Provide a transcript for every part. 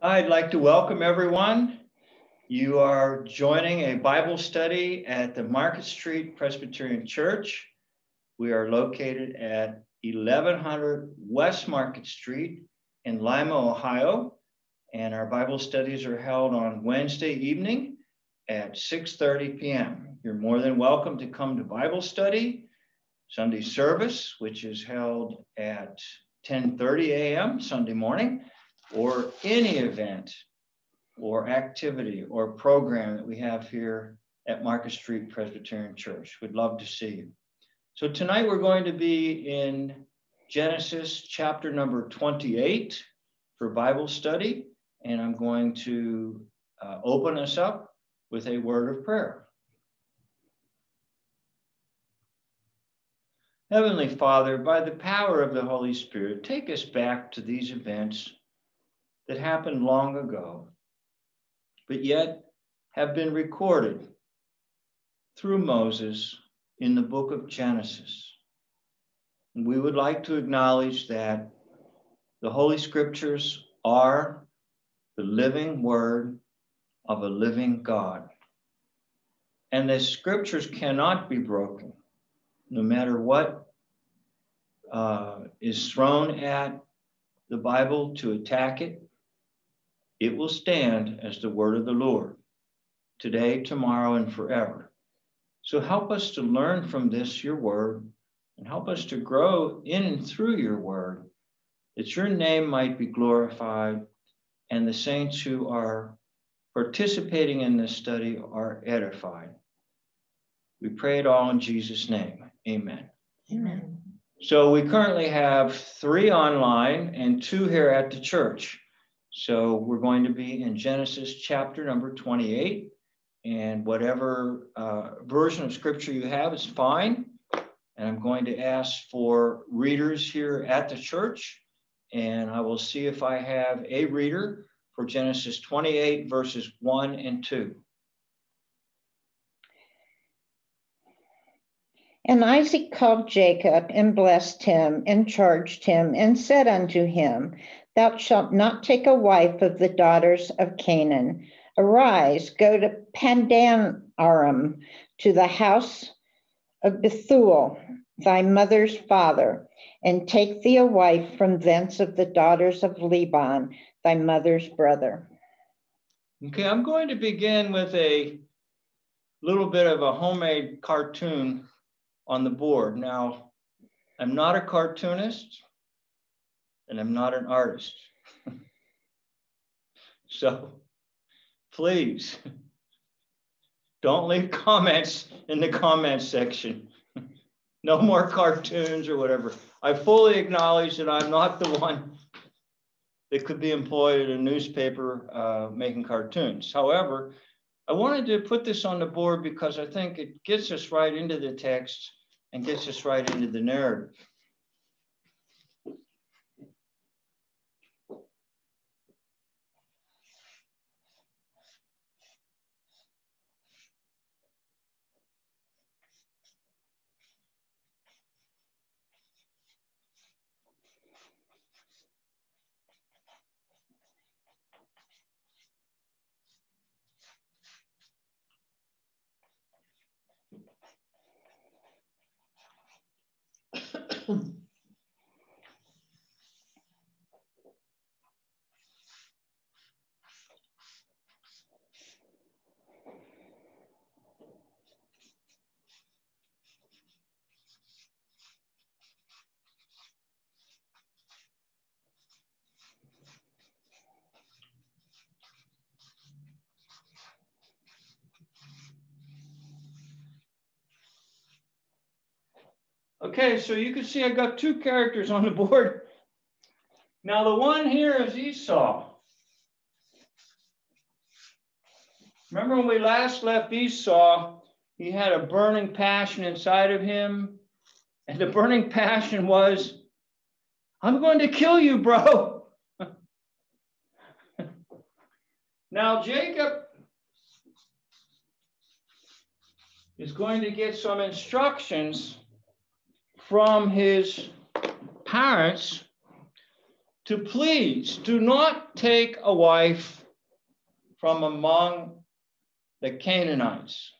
I'd like to welcome everyone. You are joining a Bible study at the Market Street Presbyterian Church. We are located at 1100 West Market Street in Lima, Ohio. And our Bible studies are held on Wednesday evening at 6.30 p.m. You're more than welcome to come to Bible study, Sunday service, which is held at 10.30 a.m. Sunday morning or any event or activity or program that we have here at Market Street Presbyterian Church. We'd love to see you. So tonight we're going to be in Genesis chapter number 28 for Bible study. And I'm going to uh, open us up with a word of prayer. Heavenly Father, by the power of the Holy Spirit, take us back to these events that happened long ago, but yet have been recorded through Moses in the book of Genesis. And we would like to acknowledge that the Holy Scriptures are the living word of a living God. And the Scriptures cannot be broken, no matter what uh, is thrown at the Bible to attack it it will stand as the word of the Lord today, tomorrow, and forever. So help us to learn from this, your word, and help us to grow in and through your word, that your name might be glorified and the saints who are participating in this study are edified. We pray it all in Jesus' name. Amen. Amen. So we currently have three online and two here at the church. So we're going to be in Genesis chapter number 28, and whatever uh, version of scripture you have is fine. And I'm going to ask for readers here at the church, and I will see if I have a reader for Genesis 28, verses 1 and 2. And Isaac called Jacob and blessed him and charged him and said unto him, Thou shalt not take a wife of the daughters of Canaan. Arise, go to Padan Aram, to the house of Bethuel, thy mother's father, and take thee a wife from thence of the daughters of Laban, thy mother's brother. Okay, I'm going to begin with a little bit of a homemade cartoon on the board. Now, I'm not a cartoonist and I'm not an artist. so please don't leave comments in the comment section. no more cartoons or whatever. I fully acknowledge that I'm not the one that could be employed at a newspaper uh, making cartoons. However, I wanted to put this on the board because I think it gets us right into the text and gets us right into the narrative. Okay, so you can see I got two characters on the board. Now the one here is Esau. Remember when we last left Esau, he had a burning passion inside of him. And the burning passion was, I'm going to kill you, bro. now Jacob is going to get some instructions from his parents to please do not take a wife from among the Canaanites.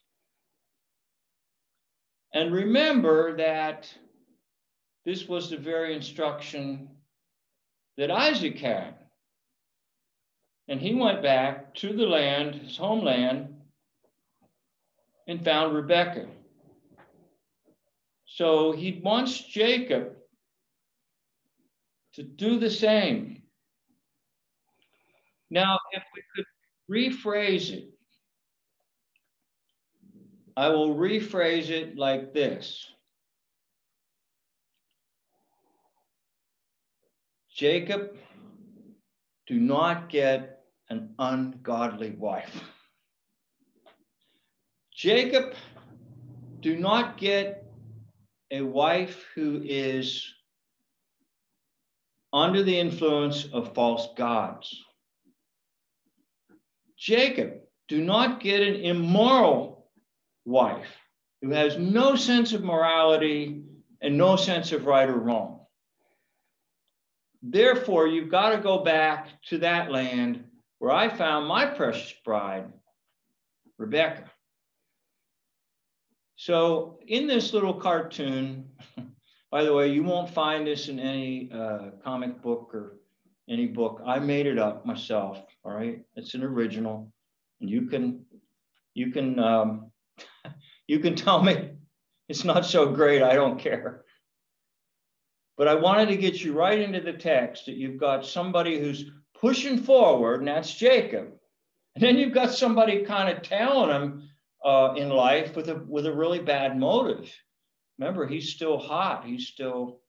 And remember that this was the very instruction that Isaac had. And he went back to the land, his homeland, and found Rebekah. So he wants Jacob to do the same. Now, if we could rephrase it, I will rephrase it like this Jacob, do not get an ungodly wife. Jacob, do not get a wife who is under the influence of false gods. Jacob, do not get an immoral wife who has no sense of morality and no sense of right or wrong. Therefore, you've got to go back to that land where I found my precious bride, Rebecca. So, in this little cartoon, by the way, you won't find this in any uh, comic book or any book. I made it up myself. All right, it's an original, and you can you can um, you can tell me it's not so great. I don't care. But I wanted to get you right into the text that you've got somebody who's pushing forward, and that's Jacob. And then you've got somebody kind of telling him uh, in life with a with a really bad motive. Remember, he's still hot. He's still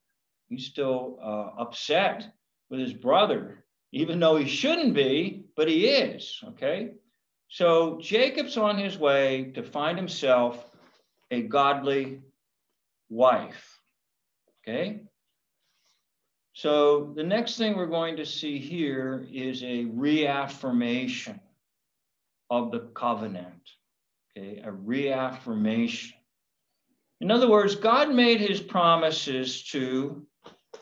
he's still uh, upset with his brother, even though he shouldn't be, but he is. Okay, so Jacob's on his way to find himself a godly wife. Okay. So the next thing we're going to see here is a reaffirmation of the covenant. Okay, a reaffirmation. In other words, God made his promises to,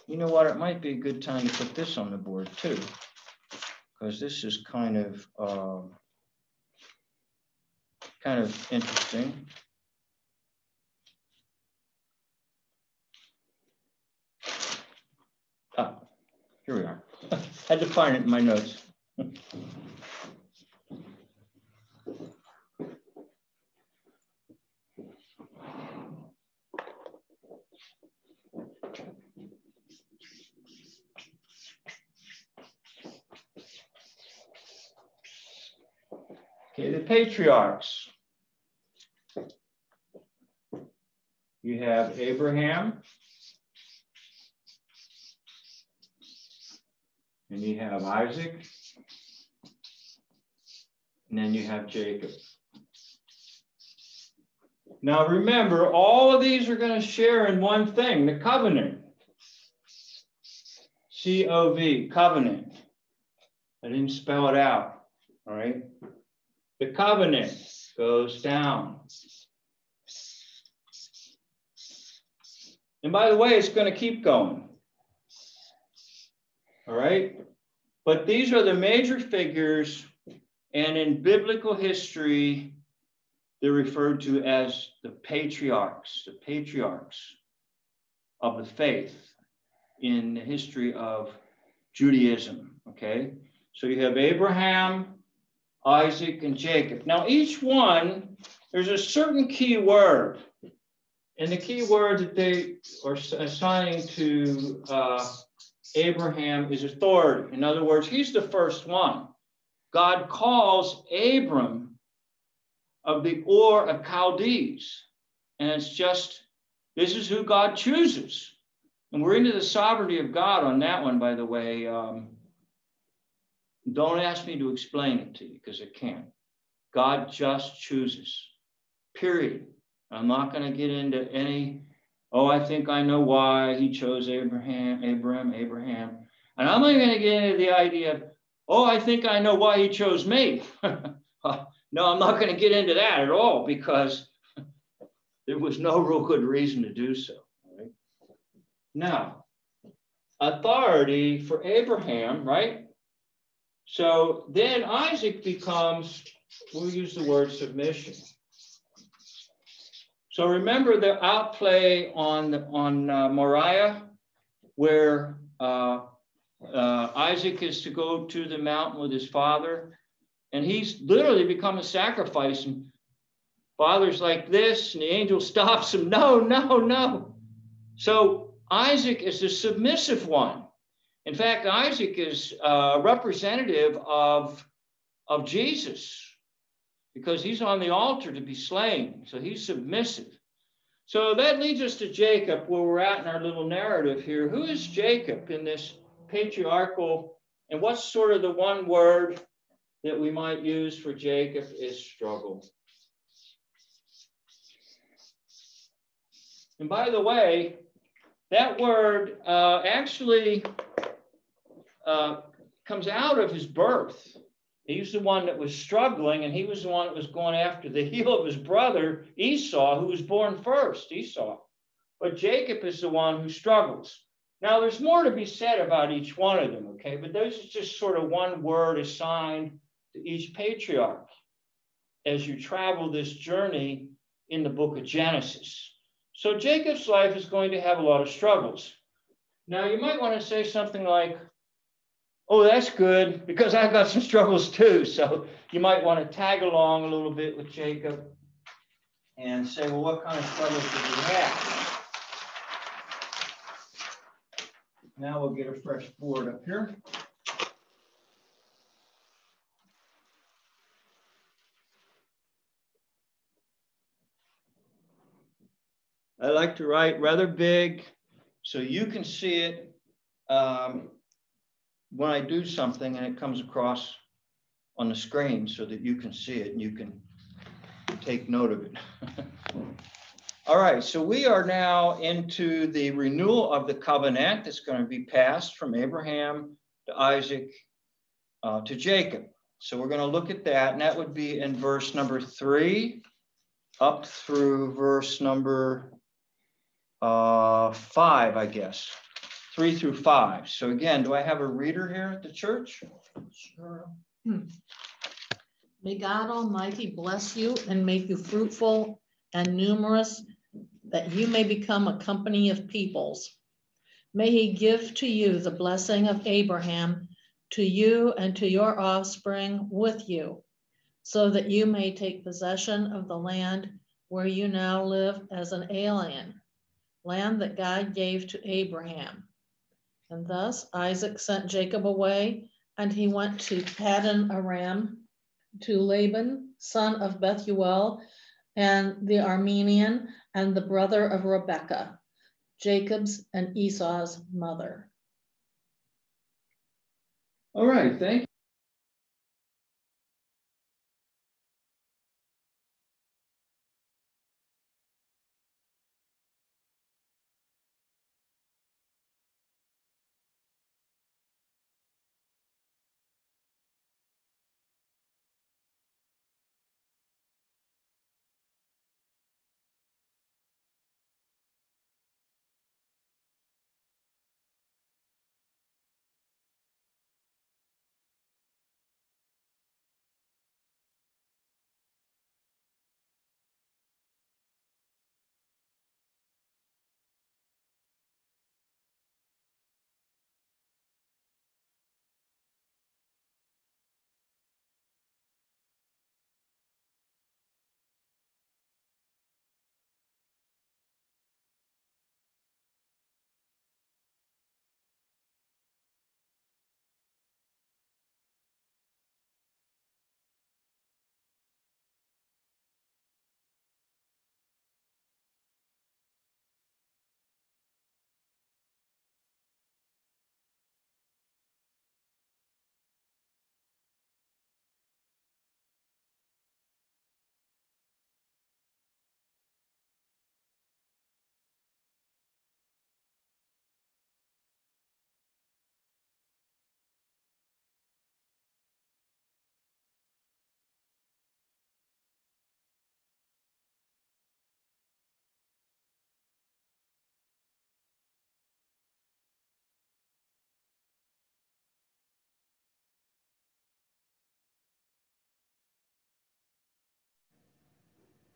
you know what, it might be a good time to put this on the board too, because this is kind of uh, kind of interesting. Ah, here we are. I had to find it in my notes. Okay, the patriarchs. You have Abraham, and you have Isaac, and then you have Jacob. Now remember, all of these are going to share in one thing, the covenant. C-O-V, covenant. I didn't spell it out, all right? The covenant goes down. And by the way, it's going to keep going. All right. But these are the major figures, and in biblical history, they're referred to as the patriarchs, the patriarchs of the faith in the history of Judaism. Okay. So you have Abraham, Isaac, and Jacob. Now, each one, there's a certain key word. And the key word that they are assigning to uh, Abraham is authority. In other words, he's the first one. God calls Abram of the Ur of Chaldees. And it's just, this is who God chooses. And we're into the sovereignty of God on that one, by the way. Um, don't ask me to explain it to you because I can't. God just chooses, period. I'm not going to get into any Oh, I think I know why he chose Abraham, Abraham, Abraham. And I'm not going to get into the idea of, oh, I think I know why he chose me. no, I'm not going to get into that at all because there was no real good reason to do so. Right? Now, authority for Abraham, right? So then Isaac becomes, we'll use the word submission. So remember the outplay on on uh, Moriah, where uh, uh, Isaac is to go to the mountain with his father, and he's literally become a sacrifice. And father's like this, and the angel stops him. No, no, no. So Isaac is the submissive one. In fact, Isaac is a representative of, of Jesus because he's on the altar to be slain. So he's submissive. So that leads us to Jacob, where we're at in our little narrative here. Who is Jacob in this patriarchal? And what's sort of the one word that we might use for Jacob is struggle. And by the way, that word uh, actually uh, comes out of his birth. He's the one that was struggling, and he was the one that was going after the heel of his brother Esau, who was born first, Esau. But Jacob is the one who struggles. Now, there's more to be said about each one of them, okay? But those is just sort of one word assigned to each patriarch as you travel this journey in the book of Genesis. So Jacob's life is going to have a lot of struggles. Now, you might want to say something like, oh, that's good because I've got some struggles too. So you might want to tag along a little bit with Jacob and say, well, what kind of struggles did you have? Now we'll get a fresh board up here. I like to write rather big so you can see it. Um, when I do something and it comes across on the screen so that you can see it and you can take note of it. All right, so we are now into the renewal of the covenant that's going to be passed from Abraham to Isaac uh, to Jacob. So we're going to look at that, and that would be in verse number three up through verse number uh, five, I guess three through five. So again, do I have a reader here at the church? Sure. Hmm. May God Almighty bless you and make you fruitful and numerous, that you may become a company of peoples. May he give to you the blessing of Abraham, to you and to your offspring with you, so that you may take possession of the land where you now live as an alien, land that God gave to Abraham and thus Isaac sent Jacob away, and he went to Paddan Aram to Laban, son of Bethuel, and the Aramean, and the brother of Rebekah, Jacob's and Esau's mother. All right, thank you.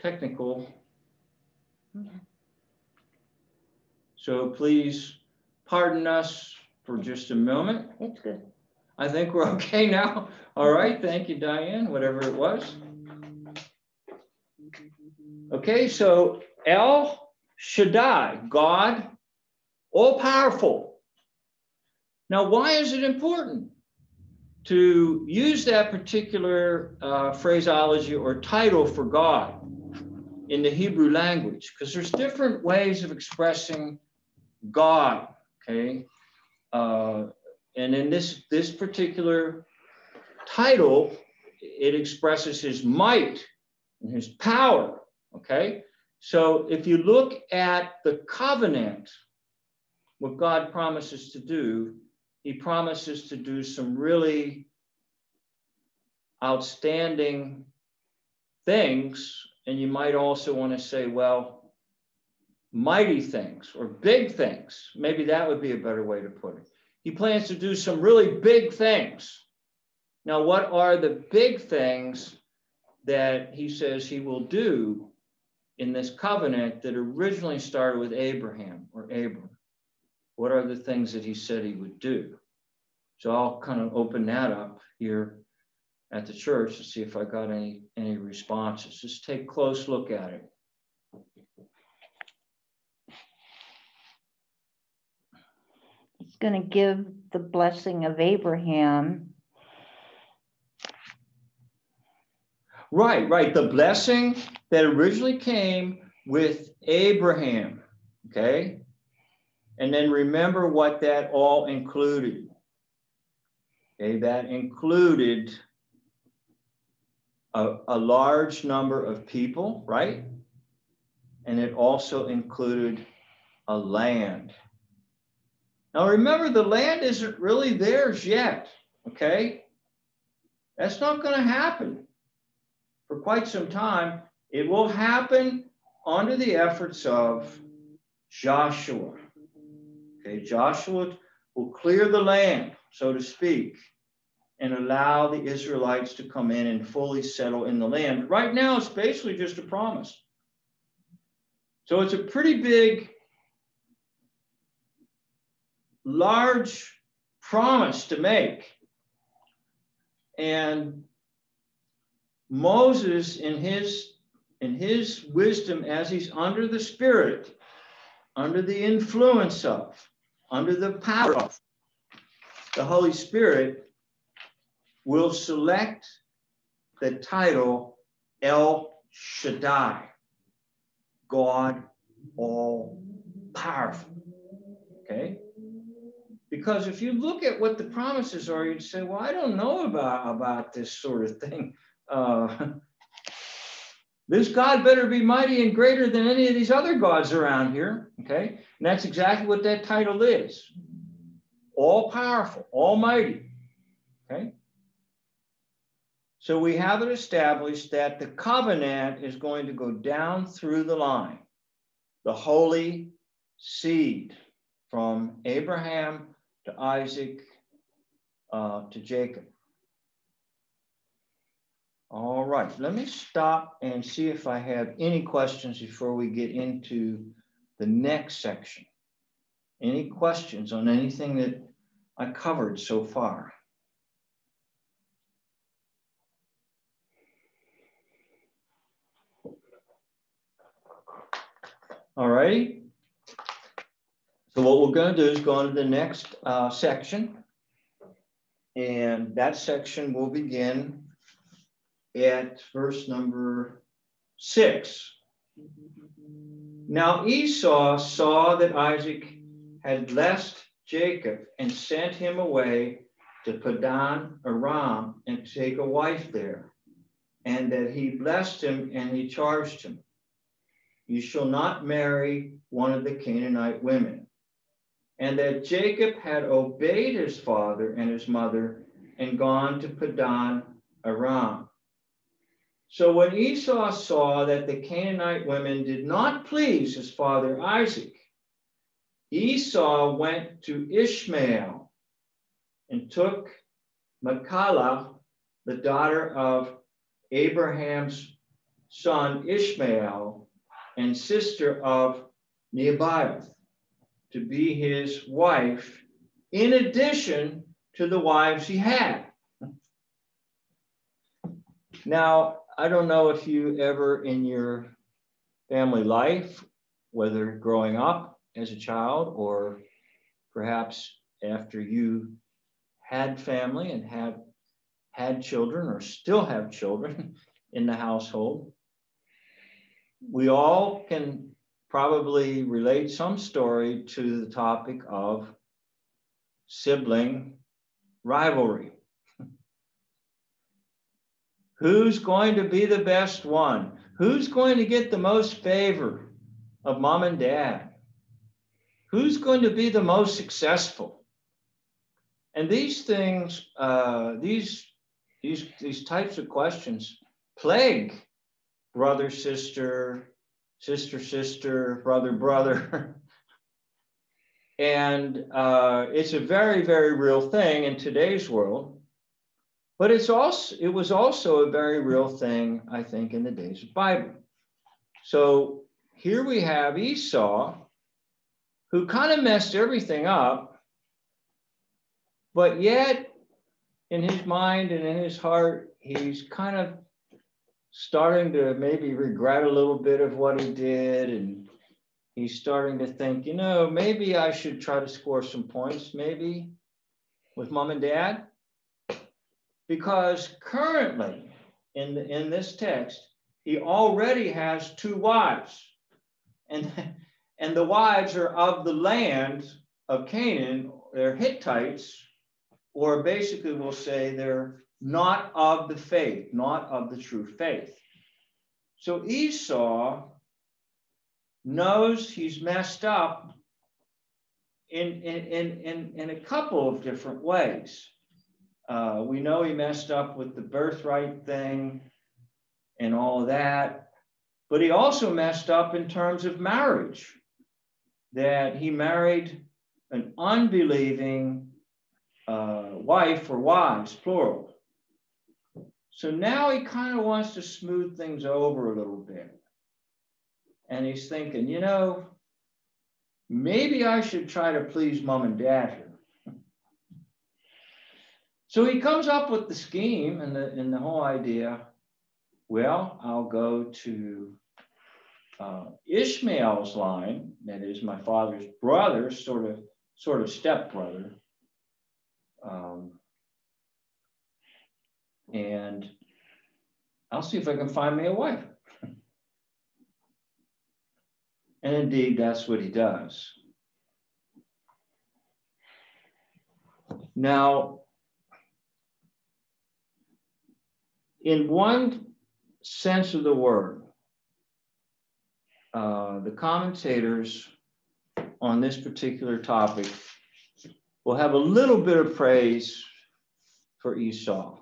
Technical. Okay. So please pardon us for just a moment. It's good. I think we're okay now. All right, thank you, Diane, whatever it was. Okay, so El Shaddai, God, all powerful. Now, why is it important to use that particular uh, phraseology or title for God in the Hebrew language? Because there's different ways of expressing God, okay? Uh, and in this, this particular title, it expresses his might and his power. Okay. So if you look at the covenant, what God promises to do, he promises to do some really outstanding things. And you might also want to say, well, mighty things or big things. Maybe that would be a better way to put it. He plans to do some really big things. Now, what are the big things that he says he will do in this covenant that originally started with Abraham or Abram? What are the things that he said he would do? So I'll kind of open that up here at the church to see if I got any, any responses. Just take a close look at it. It's going to give the blessing of Abraham. Right, right. The blessing that originally came with Abraham. Okay. And then remember what that all included. Okay, that included a, a large number of people, right? And it also included a land. Now remember, the land isn't really theirs yet, okay? That's not going to happen for quite some time. It will happen under the efforts of Joshua. Okay, Joshua will clear the land, so to speak, and allow the Israelites to come in and fully settle in the land. Right now, it's basically just a promise. So it's a pretty big large promise to make. And Moses, in his, in his wisdom, as he's under the Spirit, under the influence of, under the power of the Holy Spirit, will select the title El Shaddai, God all powerful. Okay? Because if you look at what the promises are, you'd say, well, I don't know about, about this sort of thing. Uh, this God better be mighty and greater than any of these other gods around here. Okay. And that's exactly what that title is all powerful, almighty. Okay. So we have it established that the covenant is going to go down through the line, the holy seed from Abraham to Isaac, uh, to Jacob. All right, let me stop and see if I have any questions before we get into the next section. Any questions on anything that I covered so far? All right. So what we're going to do is go on to the next uh, section. And that section will begin at verse number six. Now Esau saw that Isaac had blessed Jacob and sent him away to Padan Aram and take a wife there, and that he blessed him and he charged him, You shall not marry one of the Canaanite women and that Jacob had obeyed his father and his mother and gone to Padan Aram. So when Esau saw that the Canaanite women did not please his father Isaac, Esau went to Ishmael and took Mahalath, the daughter of Abraham's son Ishmael and sister of Nebaioth to be his wife, in addition to the wives he had. Now, I don't know if you ever in your family life, whether growing up as a child or perhaps after you had family and had had children or still have children in the household, we all can probably relate some story to the topic of sibling rivalry. Who's going to be the best one? Who's going to get the most favor of mom and dad? Who's going to be the most successful? And these things, uh, these, these, these types of questions plague brother, sister, sister, sister, brother, brother. and uh, it's a very, very real thing in today's world. But it's also it was also a very real thing, I think, in the days of Bible. So here we have Esau, who kind of messed everything up, but yet in his mind and in his heart, he's kind of starting to maybe regret a little bit of what he did and he's starting to think you know maybe i should try to score some points maybe with mom and dad. Because currently in the, in this text he already has two wives. And and the wives are of the land of canaan they're hittites or basically we'll say they're not of the faith, not of the true faith. So Esau knows he's messed up in, in, in, in a couple of different ways. Uh, we know he messed up with the birthright thing and all that, but he also messed up in terms of marriage, that he married an unbelieving uh, wife or wives, plural. So now he kind of wants to smooth things over a little bit. And he's thinking, you know, maybe I should try to please mom and dad here. So he comes up with the scheme and the, and the whole idea. Well, I'll go to uh, Ishmael's line, that is my father's brother, sort of, sort of stepbrother. Um, and I'll see if I can find me a wife. and indeed, that's what he does. Now, in one sense of the word, uh, the commentators on this particular topic will have a little bit of praise for Esau.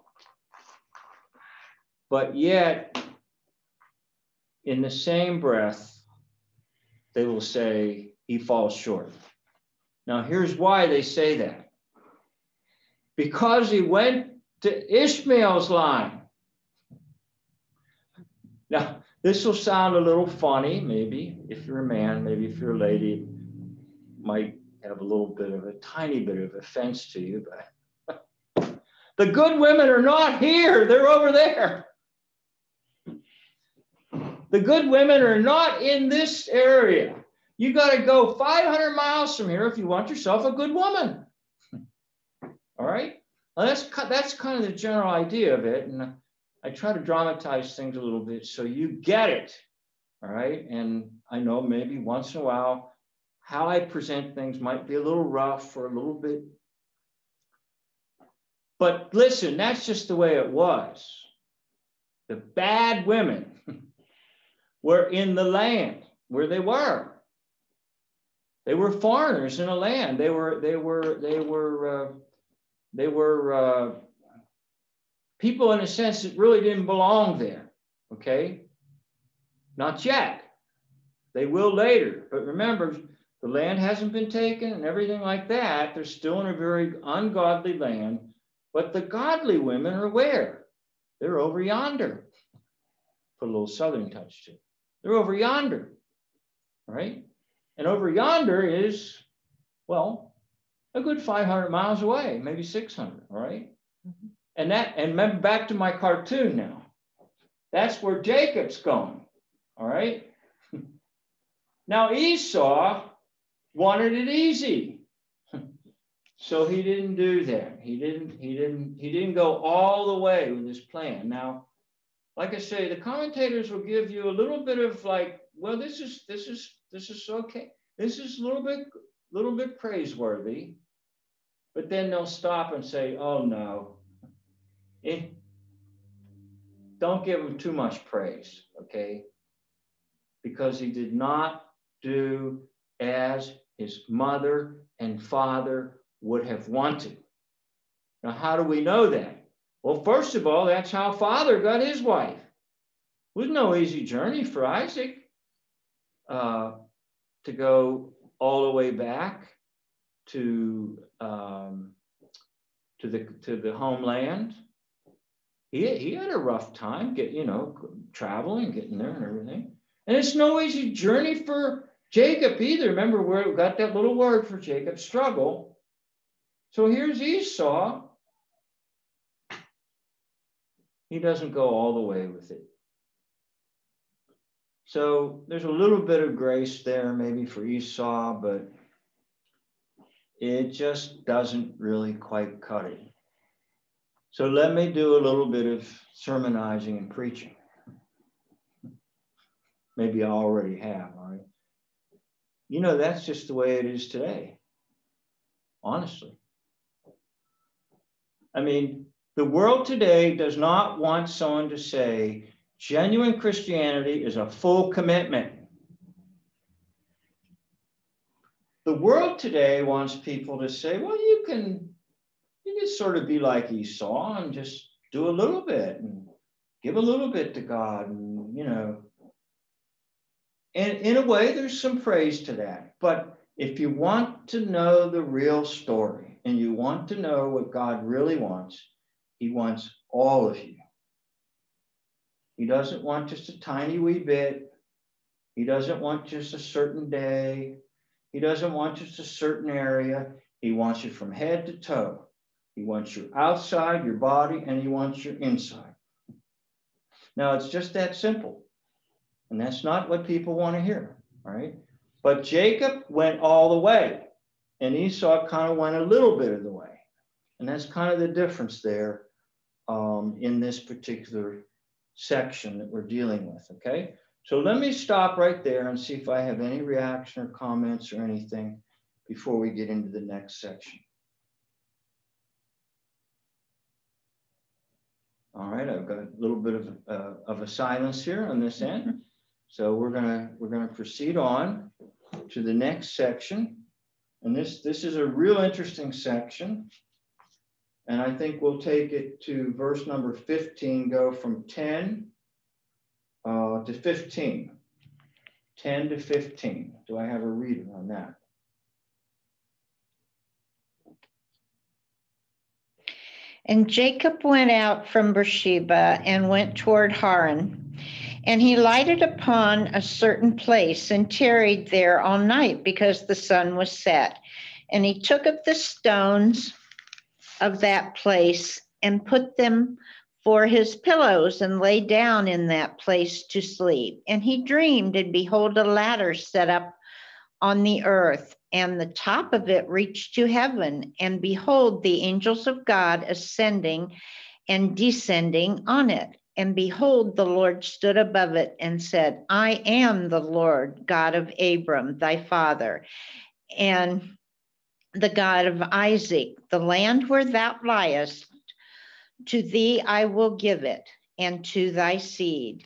But yet, in the same breath, they will say he falls short. Now, here's why they say that because he went to Ishmael's line. Now, this will sound a little funny, maybe if you're a man, maybe if you're a lady, might have a little bit of a tiny bit of offense to you, but the good women are not here, they're over there. The good women are not in this area. You got to go 500 miles from here if you want yourself a good woman. All right. Well, that's that's kind of the general idea of it, and I try to dramatize things a little bit so you get it. All right. And I know maybe once in a while how I present things might be a little rough or a little bit. But listen, that's just the way it was. The bad women were in the land where they were. They were foreigners in a land. They were they were they were uh, they were uh, people in a sense that really didn't belong there. Okay, not yet. They will later. But remember, the land hasn't been taken and everything like that. They're still in a very ungodly land. But the godly women are where? They're over yonder. put a little southern touch to it. They're over yonder, right? And over yonder is, well, a good 500 miles away, maybe 600, all right? mm-hmm. And that, and remember back to my cartoon now. That's where Jacob's going, all right? now Esau wanted it easy. so he didn't do that. He didn't, he didn't, he didn't go all the way with his plan. Now, like I say, the commentators will give you a little bit of like, well, this is this is this is okay. This is a little bit little bit praiseworthy, but then they'll stop and say, oh no, it, eh, don't give him too much praise, okay? Because he did not do as his mother and father would have wanted. Now, how do we know that? Well, first of all, that's how father got his wife. It was no easy journey for Isaac uh, to go all the way back to um, to the to the homeland. He, he had a rough time get you know traveling, getting there, and everything. And it's no easy journey for Jacob either. Remember, where we got that little word for Jacob: struggle. So here's Esau he doesn't go all the way with it. So there's a little bit of grace there, maybe for Esau, but it just doesn't really quite cut it. So let me do a little bit of sermonizing and preaching. Maybe I already have, all right? You know, that's just the way it is today, honestly. I mean, the world today does not want someone to say genuine Christianity is a full commitment. The world today wants people to say, well, you can, you can sort of be like Esau and just do a little bit and give a little bit to God and, you know. And in a way, there's some praise to that. But if you want to know the real story and you want to know what God really wants, he wants all of you. He doesn't want just a tiny wee bit. He doesn't want just a certain day. He doesn't want just a certain area. He wants you from head to toe. He wants your outside, your body, and he wants your inside. Now, it's just that simple. And that's not what people want to hear, right? But Jacob went all the way, and Esau kind of went a little bit of the way. And that's kind of the difference there um, in this particular section that we're dealing with, okay? So let me stop right there and see if I have any reaction or comments or anything before we get into the next section. All right, I've got a little bit of, uh, of a silence here on this end. So we're gonna we're gonna proceed on to the next section. And this, this is a real interesting section. And I think we'll take it to verse number 15, go from 10 uh, to 15. 10 to 15. Do I have a reader on that? And Jacob went out from Beersheba and went toward Haran. And he lighted upon a certain place and tarried there all night because the sun was set. And he took up the stones of that place and put them for his pillows and lay down in that place to sleep. And he dreamed, and behold, a ladder set up on the earth, and the top of it reached to heaven. And behold, the angels of God ascending and descending on it. And behold, the Lord stood above it and said, I am the Lord God of Abram, thy father. And the God of Isaac, the land where thou liest, to thee I will give it, and to thy seed.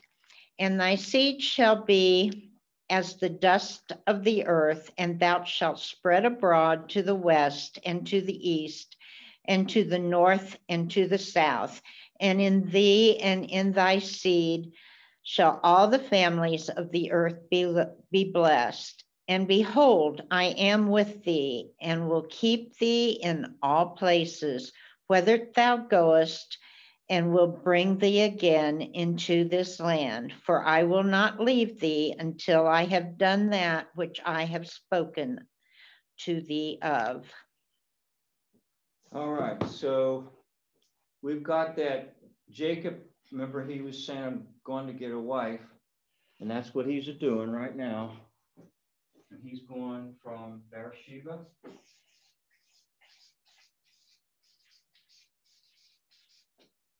And thy seed shall be as the dust of the earth, and thou shalt spread abroad to the west and to the east, and to the north and to the south. And in thee and in thy seed shall all the families of the earth be, be blessed. And behold, I am with thee and will keep thee in all places, whither thou goest, and will bring thee again into this land, for I will not leave thee until I have done that which I have spoken to thee of. All right, so we've got that Jacob, remember he was saying, I'm going to get a wife. And that's what he's doing right now. And he's going from Beersheba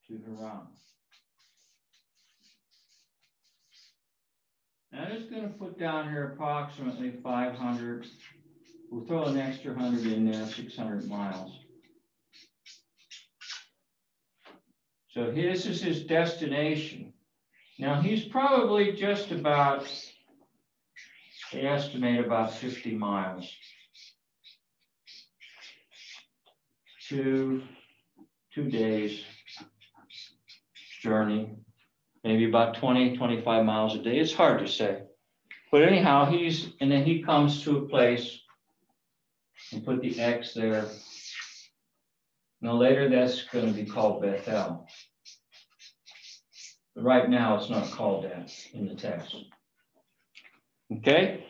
to Haran. Now I'm just going to put down here approximately 500. We'll throw an extra 100 in there, 600 miles. So this is his destination. Now he's probably just about, they estimate about 50 miles. Two, two days journey, maybe about 20, 25 miles a day. It's hard to say. But anyhow, he's, and then he comes to a place and put the X there. Now later that's going to be called Bethel. But right now it's not called that in the text. Okay,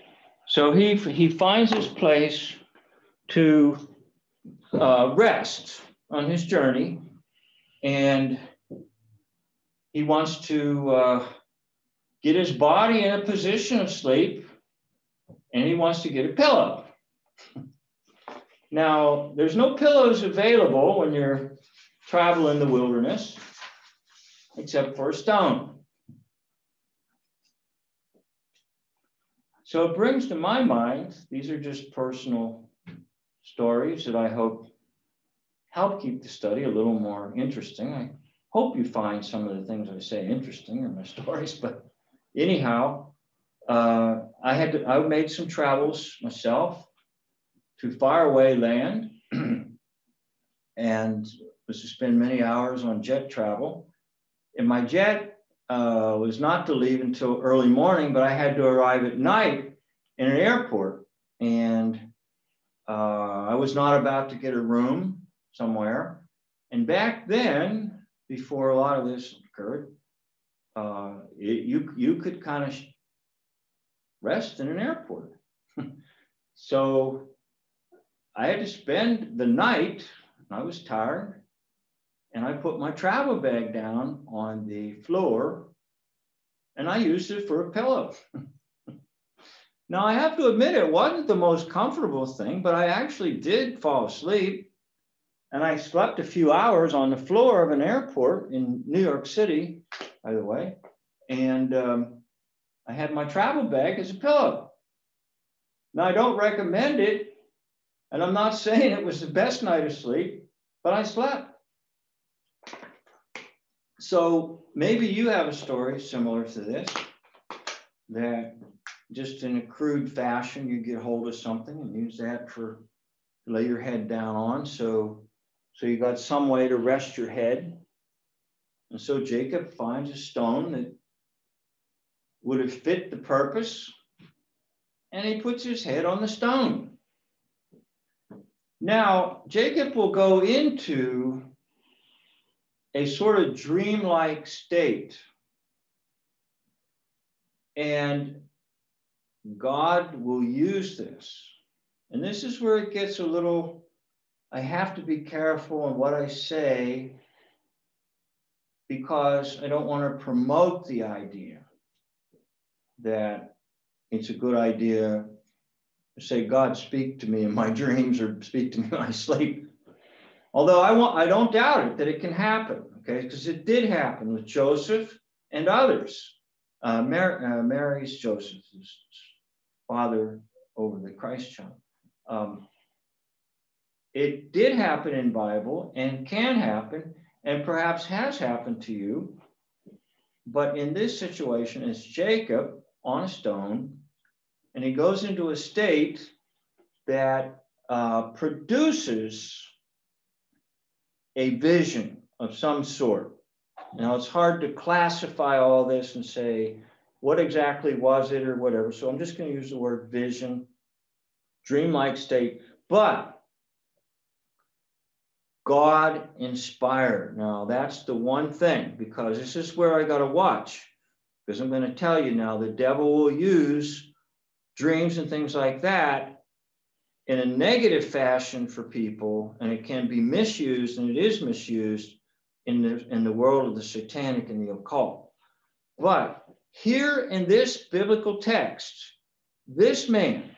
so he he finds his place to uh, rest on his journey, and he wants to uh, get his body in a position of sleep, and he wants to get a pillow. Now, there's no pillows available when you're traveling the wilderness, except for a stone. So it brings to my mind, these are just personal stories that I hope help keep the study a little more interesting. I hope you find some of the things I say interesting in my stories, but anyhow, uh, I had to, I made some travels myself to faraway land and was to spend many hours on jet travel. In my jet uh, was not to leave until early morning, but I had to arrive at night in an airport. And uh, I was not about to get a room somewhere. And back then, before a lot of this occurred, uh, it, you, you could kind of rest in an airport. so I had to spend the night, I was tired, and I put my travel bag down on the floor and I used it for a pillow. now, I have to admit, it wasn't the most comfortable thing, but I actually did fall asleep. And I slept a few hours on the floor of an airport in New York City, by the way. And um, I had my travel bag as a pillow. Now, I don't recommend it. And I'm not saying it was the best night of sleep, but I slept. So maybe you have a story similar to this that just in a crude fashion, you get hold of something and use that for to lay your head down on. So, so you got some way to rest your head. And so Jacob finds a stone that would have fit the purpose, and he puts his head on the stone. Now, Jacob will go into a sort of dreamlike state. And God will use this. And this is where it gets a little, I have to be careful in what I say because I don't want to promote the idea that it's a good idea to say, God, speak to me in my dreams or speak to me when I sleep. Although I want, I don't doubt it that it can happen, okay? Because it did happen with Joseph and others. Uh, uh, Mary's Joseph's father over the Christ child. Um, it did happen in Bible and can happen, and perhaps has happened to you. But in this situation, it's Jacob on a stone, and he goes into a state that uh, produces a vision of some sort. Now, it's hard to classify all this and say, what exactly was it or whatever. So I'm just going to use the word vision, dreamlike state. But God inspired. Now, that's the one thing, because this is where I got to watch. Because I'm going to tell you now, the devil will use dreams and things like that in a negative fashion for people, and it can be misused, and it is misused in the, in the world of the satanic and the occult. But here in this biblical text, this man,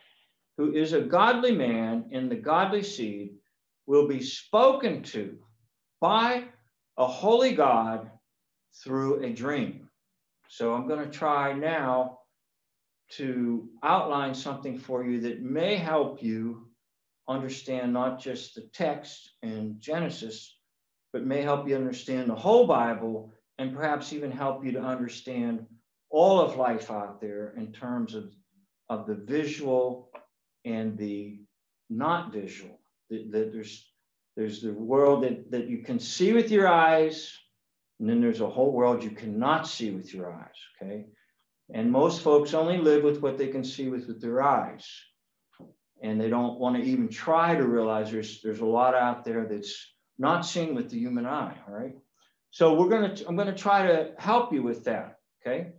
who is a godly man in the godly seed, will be spoken to by a holy God through a dream. So I'm going to try now to outline something for you that may help you understand not just the text in Genesis, but may help you understand the whole Bible and perhaps even help you to understand all of life out there in terms of, of the visual and the not visual. That, there's there's the world that, that you can see with your eyes, and then there's a whole world you cannot see with your eyes. Okay. And most folks only live with what they can see with, with their eyes. And they don't want to even try to realize there's there's a lot out there that's not seen with the human eye. All right. So we're gonna I'm gonna try to help you with that. Okay.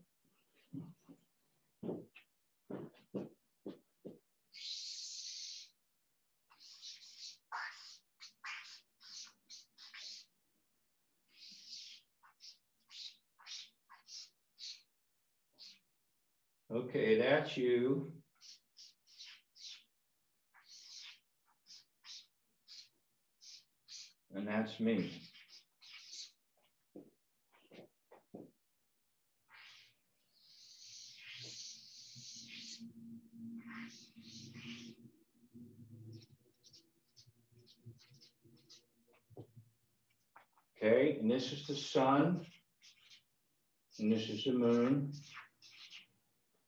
Okay, that's you. And that's me. Okay, and this is the sun, and this is the moon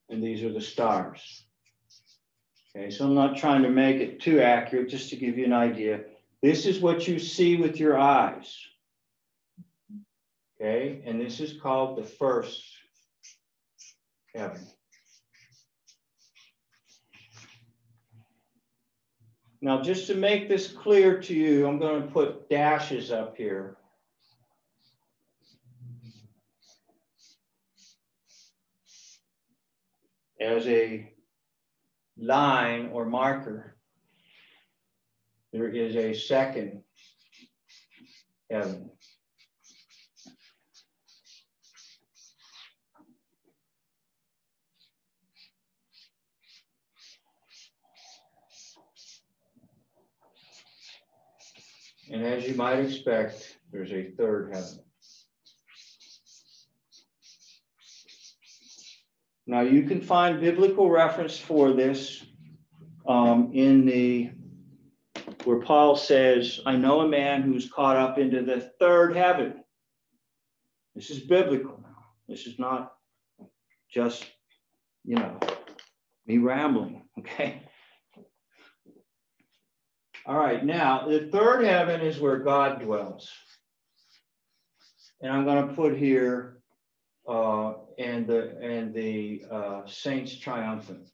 and these are the stars. Okay, so I'm not trying to make it too accurate, just to give you an idea. This is what you see with your eyes. Okay, and this is called the first heaven. Now, just to make this clear to you, I'm going to put dashes up here. As a line or marker, there is a second heaven. And as you might expect, there's a third heaven. Now you can find biblical reference for this um, in the where Paul says, I know a man who's caught up into the third heaven. This is biblical now. This is not just, you know, me rambling, okay? All right, now the third heaven is where God dwells. And I'm going to put here uh, and the and the uh, saints triumphant.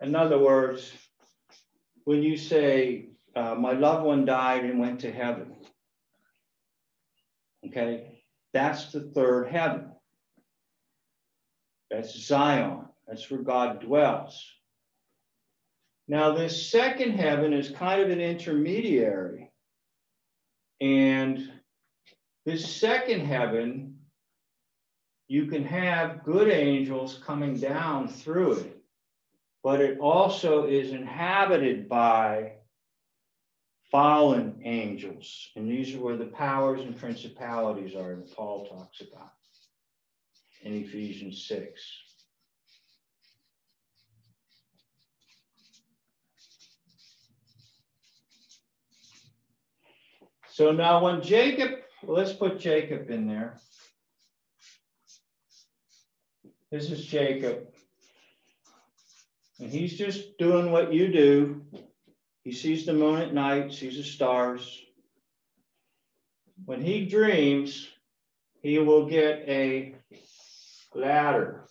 In other words, when you say, uh, my loved one died and went to heaven, okay, that's the third heaven. That's Zion. That's where God dwells. Now, this second heaven is kind of an intermediary. And this second heaven, you can have good angels coming down through it, but it also is inhabited by fallen angels. And these are where the powers and principalities are that Paul talks about in Ephesians 6. So now when Jacob, let's put Jacob in there. This is Jacob. And he's just doing what you do. He sees the moon at night, sees the stars. When he dreams, he will get a ladder.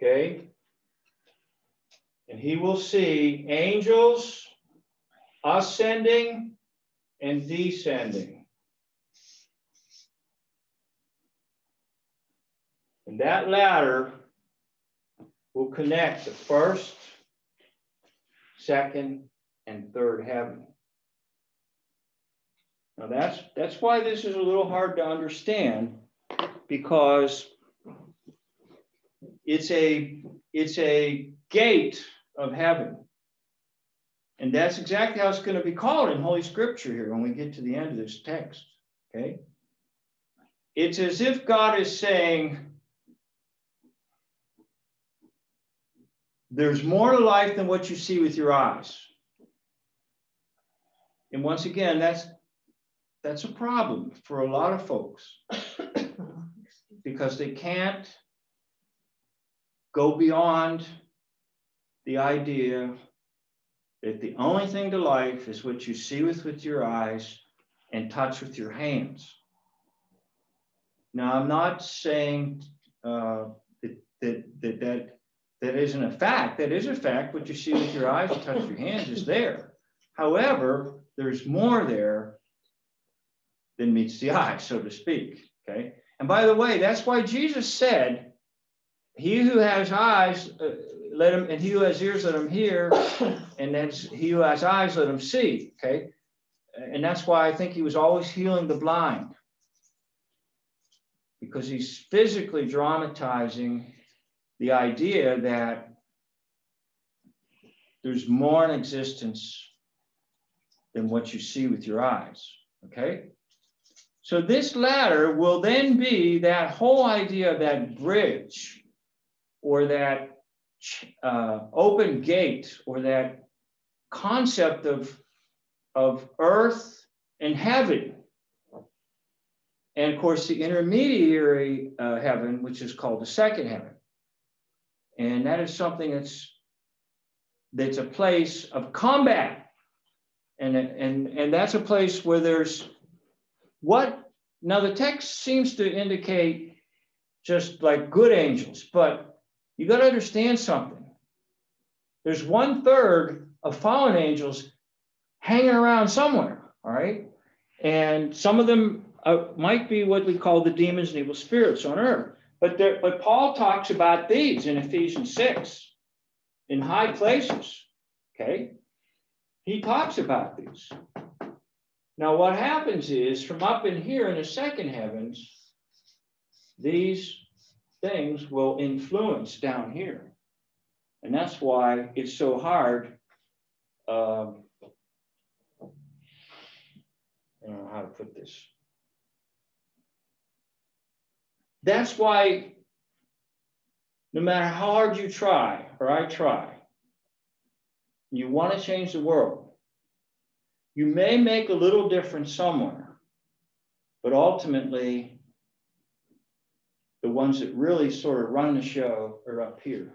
Okay? And he will see angels ascending and descending. And that ladder will connect the first, second, and third heaven. Now that's that's why this is a little hard to understand because it's a it's a gate of heaven. And that's exactly how it's going to be called in Holy Scripture here when we get to the end of this text. Okay. It's as if God is saying, there's more to life than what you see with your eyes. And once again, that's that's a problem for a lot of folks because they can't go beyond the idea that the only thing to life is what you see with, with your eyes and touch with your hands. Now, I'm not saying uh, that, that, that, that that isn't a fact. That is a fact. What you see with your eyes and touch with your hands is there. However, there's more there than meets the eye, so to speak. Okay. And by the way, that's why Jesus said, He who has eyes, uh, let him, and he who has ears, let him hear, and then he who has eyes, let him see. Okay. And that's why I think he was always healing the blind because he's physically dramatizing the idea that there's more in existence than what you see with your eyes. Okay. So this ladder will then be that whole idea of that bridge or that uh, open gate or that concept of, of earth and heaven. And of course, the intermediary uh, heaven, which is called the second heaven. And that is something that's that's a place of combat. And, and, and that's a place where there's what now the text seems to indicate just like good angels, but you got to understand something. There's one third of fallen angels hanging around somewhere, all right? And some of them uh, might be what we call the demons and evil spirits on earth. But there, but Paul talks about these in Ephesians 6 in high places. Okay. He talks about these. Now, what happens is from up in here in the second heavens, these things will influence down here. And that's why it's so hard. Um, I don't know how to put this. That's why no matter how hard you try, or I try, you want to change the world, you may make a little difference somewhere, but ultimately, the ones that really sort of run the show are up here,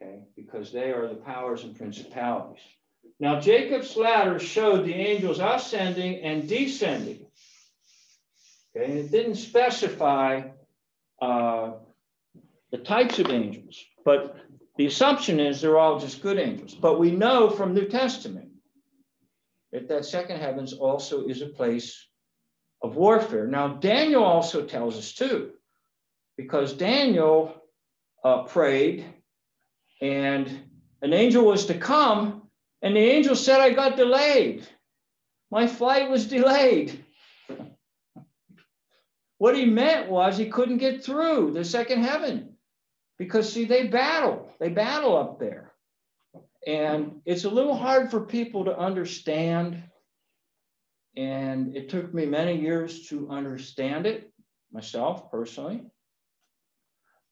okay? Because they are the powers and principalities. Now, Jacob's ladder showed the angels ascending and descending. Okay, and it didn't specify uh, the types of angels, but the assumption is they're all just good angels. But we know from New Testament that that second heavens also is a place of warfare. Now, Daniel also tells us too, because Daniel uh, prayed and an angel was to come, and the angel said, I got delayed. My flight was delayed. What he meant was he couldn't get through the second heaven because, see, they battle, they battle up there. And it's a little hard for people to understand. And it took me many years to understand it myself personally.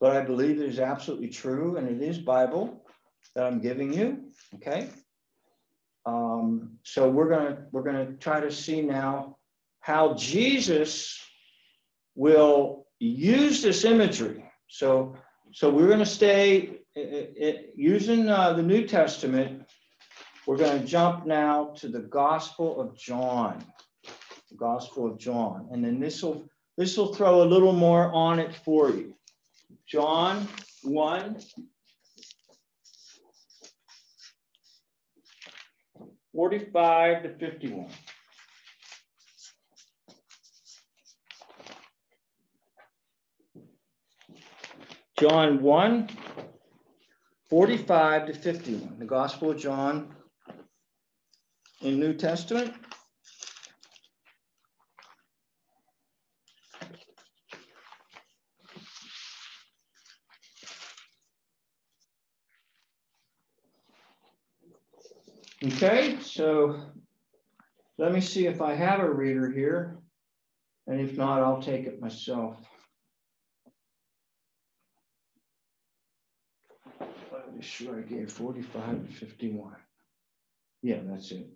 But I believe it is absolutely true, and it is Bible that I'm giving you. Okay. Um, so we're gonna we're gonna try to see now how Jesus will use this imagery. So, so we're going to stay it, it, using uh, the New Testament. We're going to jump now to the Gospel of John, the Gospel of John, and then this will this will throw a little more on it for you. John, 1. Forty-five to fifty-one. John 1, 45 to 51, the Gospel of John in New Testament. Okay, so let me see if I have a reader here. And if not, I'll take it myself. I'm sure I gave 45 and 51. Yeah, that's it.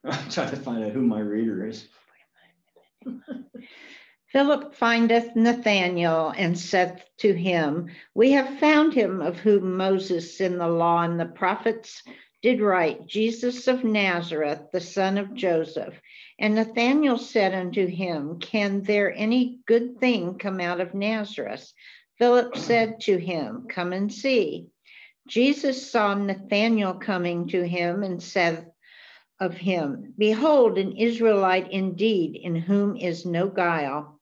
I'm trying to find out who my reader is. Philip findeth Nathanael and saith to him, We have found him of whom Moses in the law and the prophets did write, Jesus of Nazareth, the son of Joseph. And Nathanael said unto him, Can there any good thing come out of Nazareth? Philip said to him, Come and see. Jesus saw Nathanael coming to him and said of him, Behold, an Israelite indeed, in whom is no guile.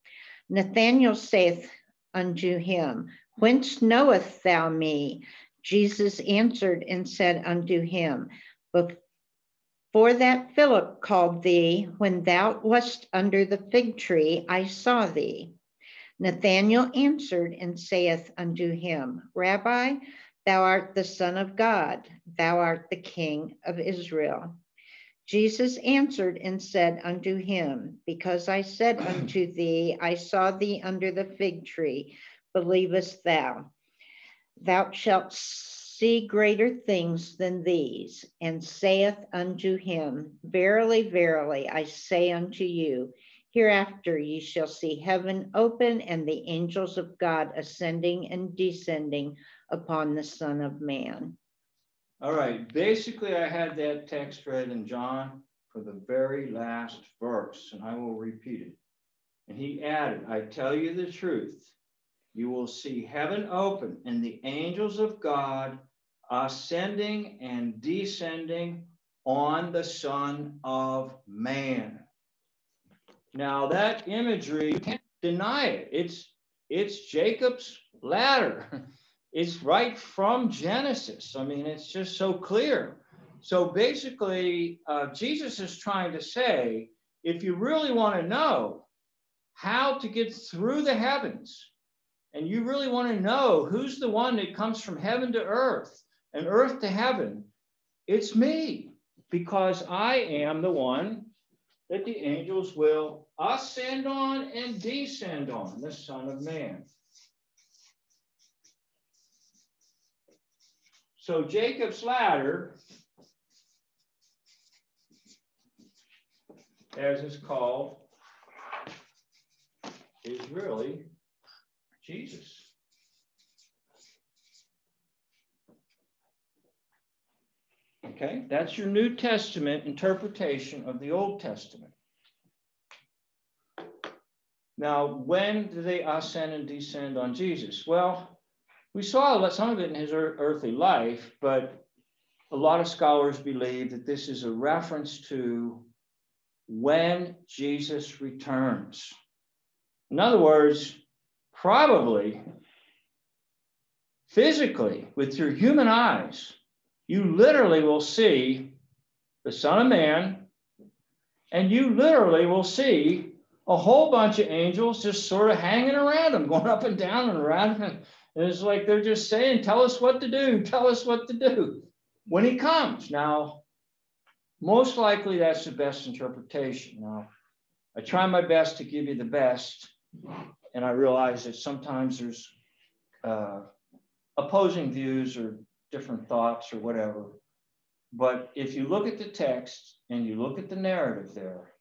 Nathanael saith unto him, Whence knowest thou me? Jesus answered and said unto him, Before that Philip called thee, when thou wast under the fig tree, I saw thee. Nathanael answered and saith unto him, Rabbi, thou art the Son of God, thou art the King of Israel. Jesus answered and said unto him, Because I said unto thee, I saw thee under the fig tree, believest thou? Thou shalt see greater things than these. And saith unto him, Verily, verily, I say unto you, hereafter ye shall see heaven open and the angels of God ascending and descending upon the Son of Man. All right, basically I had that text read in John for the very last verse, and I will repeat it. And he added, I tell you the truth, you will see heaven open and the angels of God ascending and descending on the Son of Man. Now that imagery, you can't deny it. It's it's Jacob's ladder. is right from Genesis. I mean, it's just so clear. So basically, uh, Jesus is trying to say if you really want to know how to get through the heavens, and you really want to know who's the one that comes from heaven to earth and earth to heaven, it's me, because I am the one that the angels will ascend on and descend on, the Son of Man. So Jacob's ladder, as it's called, is really Jesus. Okay, that's your New Testament interpretation of the Old Testament. Now, when do they ascend and descend on Jesus? Well, we saw some of it in his earthly life, but a lot of scholars believe that this is a reference to when Jesus returns. In other words, probably physically, with your human eyes, you literally will see the Son of Man, and you literally will see a whole bunch of angels just sort of hanging around him, going up and down and around him. And it's like they're just saying, tell us what to do, tell us what to do when he comes. Now, most likely that's the best interpretation. Now, I try my best to give you the best, and I realize that sometimes there's uh, opposing views or different thoughts or whatever. But if you look at the text and you look at the narrative there,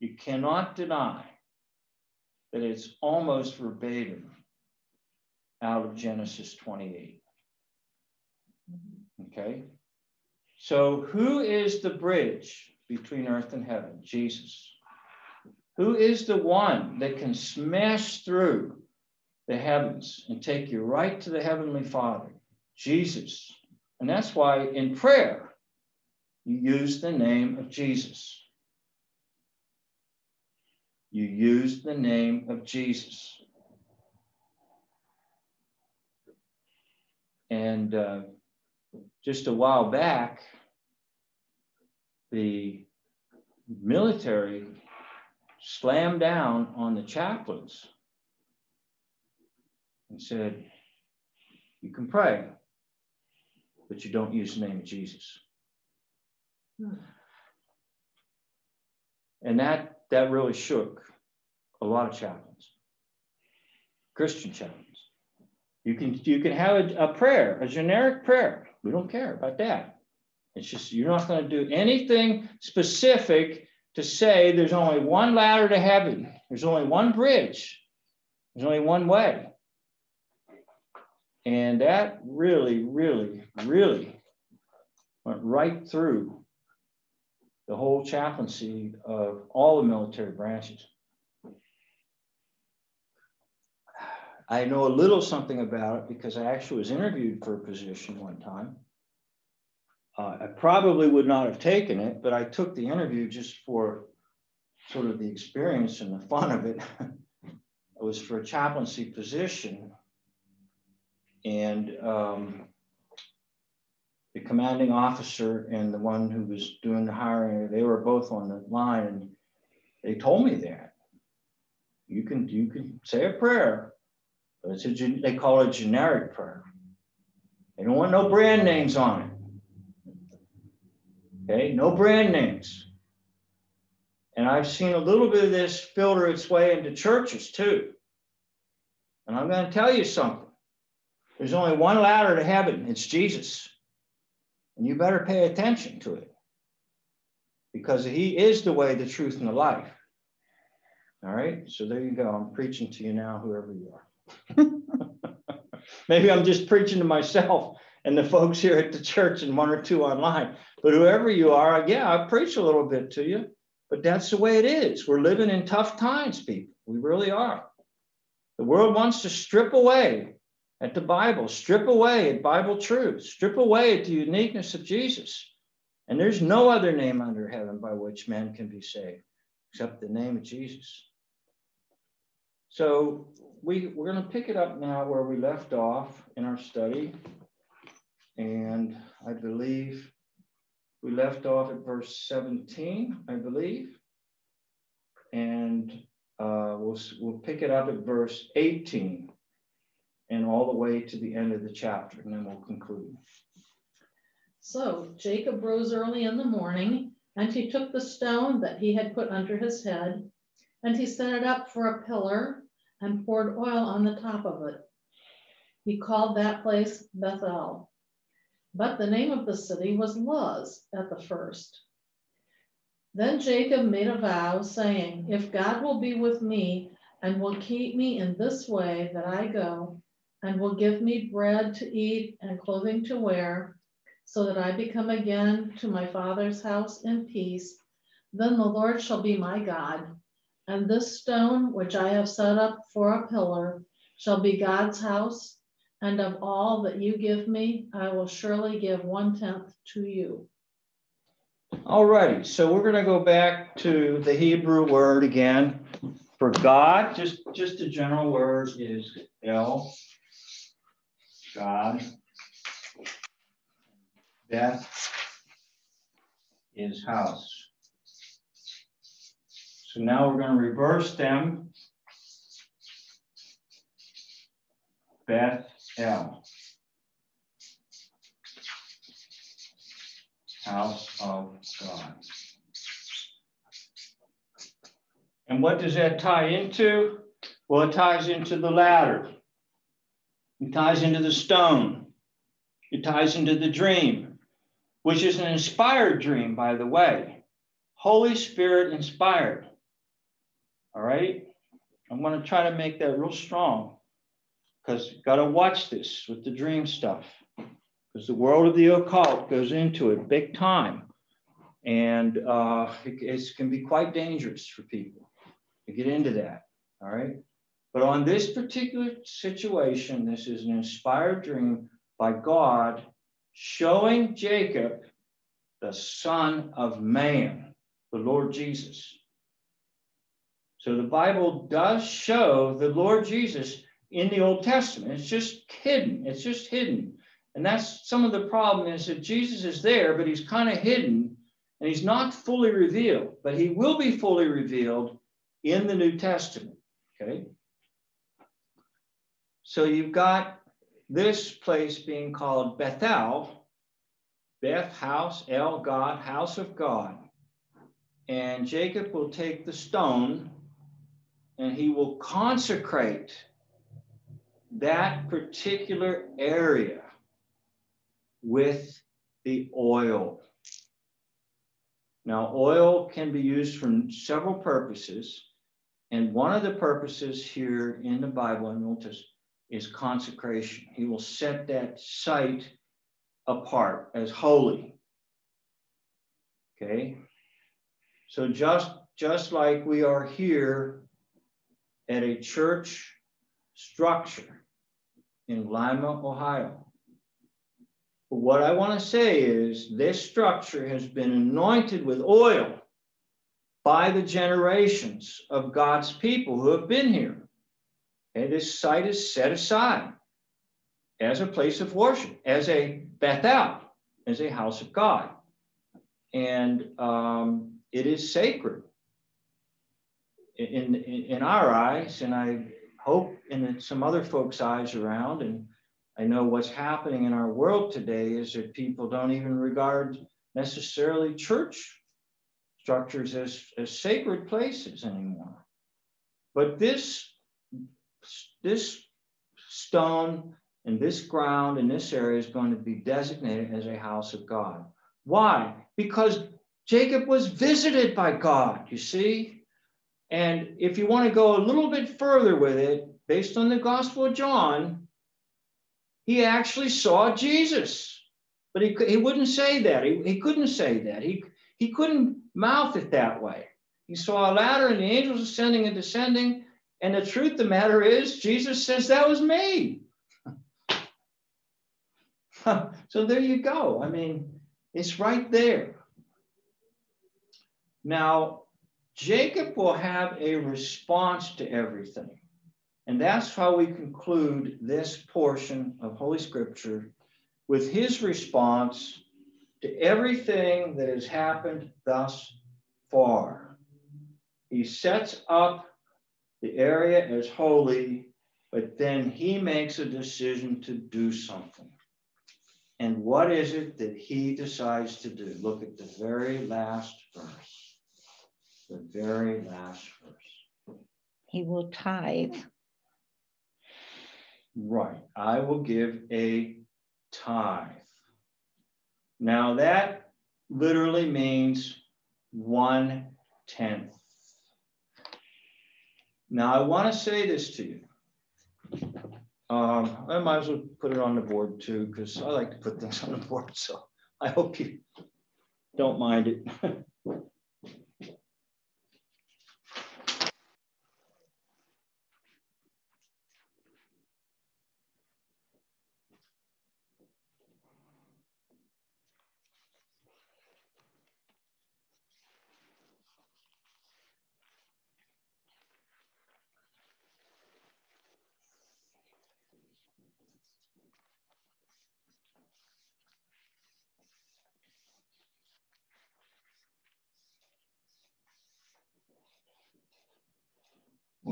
you cannot deny that it's almost verbatim out of Genesis 28. Mm-hmm. Okay? So, who is the bridge between earth and heaven? Jesus. Who is the one that can smash through the heavens and take you right to the Heavenly Father? Jesus. And that's why in prayer, you use the name of Jesus. You use the name of Jesus. And uh, just a while back, the military slammed down on the chaplains and said, You can pray, but you don't use the name of Jesus. Hmm. And that that really shook a lot of chaplains, Christian chaplains. You can you can have a, a prayer, a generic prayer. We don't care about that. It's just you're not going to do anything specific to say there's only one ladder to heaven. There's only one bridge. There's only one way. And that really, really, really went right through the whole chaplaincy of all the military branches. I know a little something about it because I actually was interviewed for a position one time. Uh, I probably would not have taken it, but I took the interview just for sort of the experience and the fun of it. it was for a chaplaincy position. And um, the commanding officer and the one who was doing the hiring, they were both on the line and they told me that. You can you can say a prayer, it's a they call it generic prayer. They don't want no brand names on it. Okay, no brand names. And I've seen a little bit of this filter its way into churches too. And I'm going to tell you something. There's only one ladder to heaven, it's Jesus. And you better pay attention to it because he is the way, the truth, and the life. All right. So there you go. I'm preaching to you now, whoever you are. Maybe I'm just preaching to myself and the folks here at the church and one or two online. But whoever you are, yeah, I preach a little bit to you. But that's the way it is. We're living in tough times, people. We really are. The world wants to strip away at the Bible, strip away at Bible truth, strip away at the uniqueness of Jesus. And there's no other name under heaven by which men can be saved except the name of Jesus. So we, we're going to pick it up now where we left off in our study. And I believe we left off at verse 17, I believe. And uh, we'll, we'll pick it up at verse 18 and all the way to the end of the chapter, and then we'll conclude. So Jacob rose early in the morning, and he took the stone that he had put under his head, and he set it up for a pillar and poured oil on the top of it. He called that place Bethel. But the name of the city was Luz at the first. Then Jacob made a vow, saying, If God will be with me and will keep me in this way that I go, and will give me bread to eat and clothing to wear, so that I become again to my father's house in peace, then the Lord shall be my God. And this stone which I have set up for a pillar shall be God's house, and of all that you give me, I will surely give one tenth to you. All righty, so we're going to go back to the Hebrew word again. For God, just, just a general word is El, God. Beth is house. So now we're going to reverse them. Beth El. House of God. And what does that tie into? Well, it ties into the ladder. It ties into the stone. It ties into the dream, which is an inspired dream, by the way. Holy Spirit inspired. All right. I'm going to try to make that real strong because you got to watch this with the dream stuff because the world of the occult goes into it big time. And uh, it, it can be quite dangerous for people to get into that. All right. But on this particular situation, this is an inspired dream by God showing Jacob the Son of Man, the Lord Jesus. So the Bible does show the Lord Jesus in the Old Testament. It's just hidden. It's just hidden. And that's some of the problem is that Jesus is there, but he's kind of hidden and he's not fully revealed, but he will be fully revealed in the New Testament. Okay. So you've got this place being called Bethel, Beth, house, El, God, house of God. And Jacob will take the stone and he will consecrate that particular area with the oil. Now, oil can be used for several purposes. And one of the purposes here in the Bible, and Old Testament, is consecration. He will set that site apart as holy. Okay. So just just like we are here at a church structure in Lima, Ohio. But what I want to say is this structure has been anointed with oil by the generations of God's people who have been here. And this site is set aside as a place of worship, as a Bethel, as a house of God. And um, it is sacred in, in, our eyes, and I hope in some other folks' eyes around. And I know what's happening in our world today is that people don't even regard necessarily church structures as, as sacred places anymore. But this, this stone and this ground in this area is going to be designated as a house of God. Why? Because Jacob was visited by God, you see? And if you want to go a little bit further with it, based on the Gospel of John, he actually saw Jesus. But he, he wouldn't say that. He, he couldn't say that. He, he couldn't mouth it that way. He saw a ladder and the angels ascending and descending. And the truth of the matter is, Jesus says, That was me. so there you go. I mean, it's right there. Now, Jacob will have a response to everything. And that's how we conclude this portion of Holy Scripture with his response to everything that has happened thus far. He sets up the area as holy, but then he makes a decision to do something. And what is it that he decides to do? Look at the very last verse the very last verse. He will tithe. Right. I will give a tithe. Now that literally means one tenth. Now I want to say this to you. Um, I might as well put it on the board too, because I like to put things on the board. So I hope you don't mind it.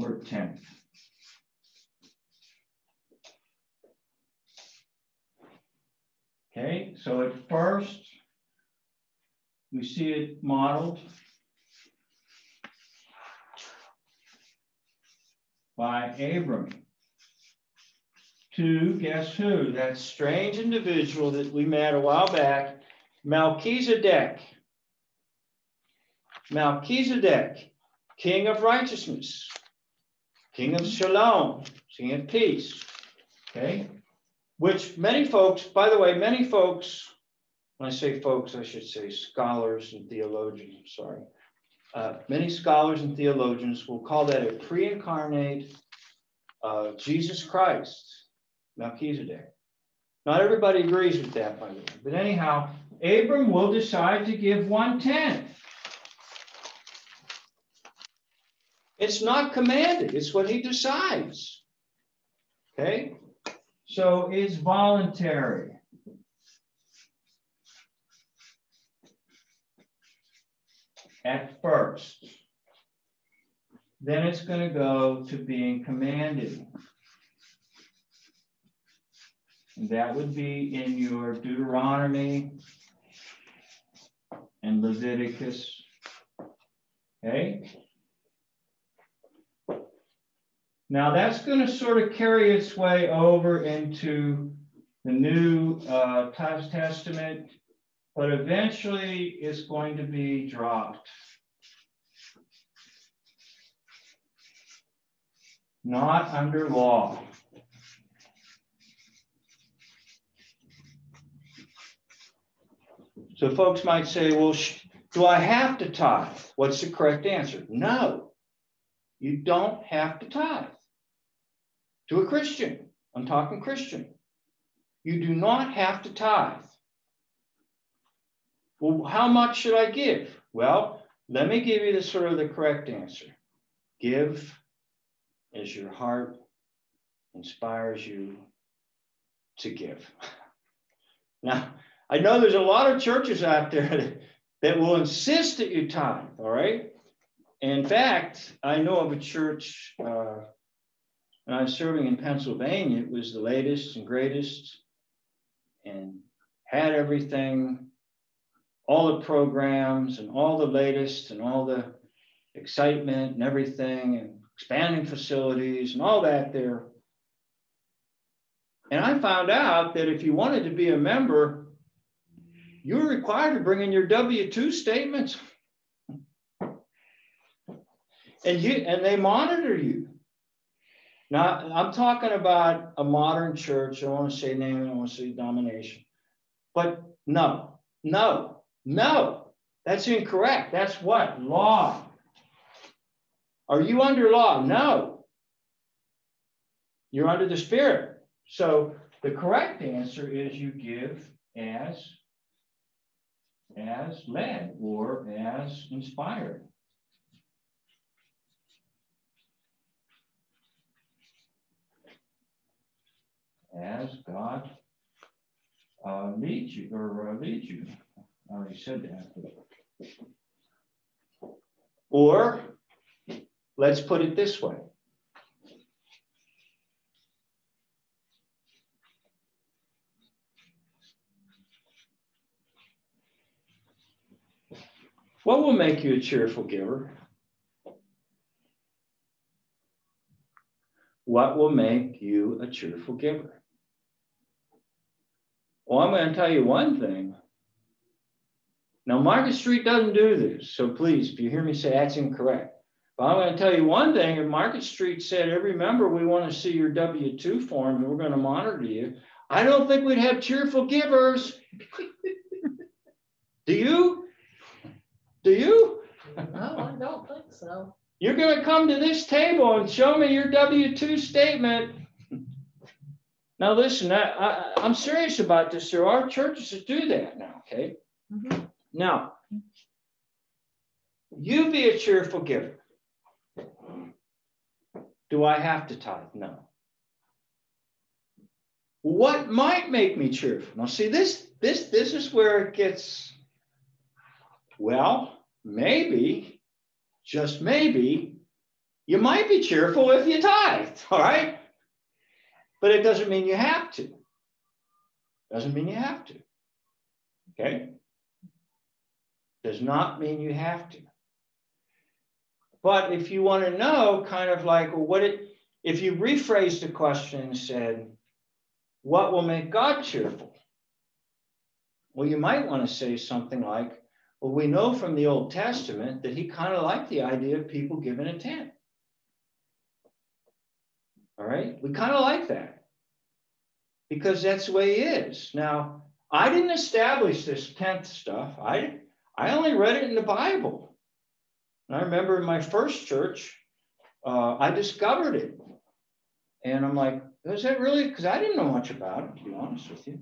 or 10th. Okay, so at first, we see it modeled by Abram. To guess who? That strange individual that we met a while back, Melchizedek. Melchizedek, king of righteousness King of Shalom, King of Peace. Okay? Which many folks, by the way, many folks, when I say folks, I should say scholars and theologians, sorry. Uh, many scholars and theologians will call that a pre incarnate uh, Jesus Christ, Melchizedek. Not everybody agrees with that, by the way. But anyhow, Abram will decide to give one tenth. It's not commanded, it's what he decides. Okay? So it's voluntary. At first. Then it's going to go to being commanded. And that would be in your Deuteronomy and Leviticus. Okay? Now that's going to sort of carry its way over into the New uh, Testament, but eventually it's going to be dropped. Not under law. So folks might say, well, do I have to tithe? What's the correct answer? No, you don't have to tithe to a Christian. I'm talking Christian. You do not have to tithe. Well, how much should I give? Well, let me give you the sort of the correct answer. Give as your heart inspires you to give. Now, I know there's a lot of churches out there that, that will insist that you tithe, all right? In fact, I know of a church uh, when I was serving in Pennsylvania, it was the latest and greatest and had everything, all the programs and all the latest and all the excitement and everything and expanding facilities and all that there. And I found out that if you wanted to be a member, you were required to bring in your W 2 statements. And you and they monitor you. Now, I'm talking about a modern church. I don't want to say name, I don't want to say domination. But no, no, no, that's incorrect. That's what? Law. Are you under law? No. You're under the Spirit. So the correct answer is you give as as led or as inspired. as God leads you or uh, leads you. I already said that. Or let's put it this way. What will make you a cheerful giver? What will make you a cheerful giver? Well, I'm going to tell you one thing. Now, Market Street doesn't do this. So please, if you hear me say that's incorrect. But I'm going to tell you one thing. If Market Street said, every member, we want to see your W 2 form and we're going to monitor you, I don't think we'd have cheerful givers. do you? Do you? No, I don't think so. You're going to come to this table and show me your W 2 statement now, listen, I, I, am serious about this. There are churches that do that now, okay? Mm-hmm. Now, you be a cheerful giver. Do I have to tithe? No. What might make me cheerful? Now, see, this, this, this is where it gets, well, maybe, just maybe, you might be cheerful if you tithe, all right? But it doesn't mean you have to. Doesn't mean you have to. Okay? Does not mean you have to. But if you want to know, kind of like, well, what it, if you rephrase the question and said, what will make God cheerful? Well, you might want to say something like, well, we know from the Old Testament that he kind of liked the idea of people giving a tenth. All right, we kind of like that because that's the way he is. Now, I didn't establish this 10th stuff. I I only read it in the Bible. And I remember in my first church, uh, I discovered it. And I'm like, is that really? Because I didn't know much about it, to be honest with you.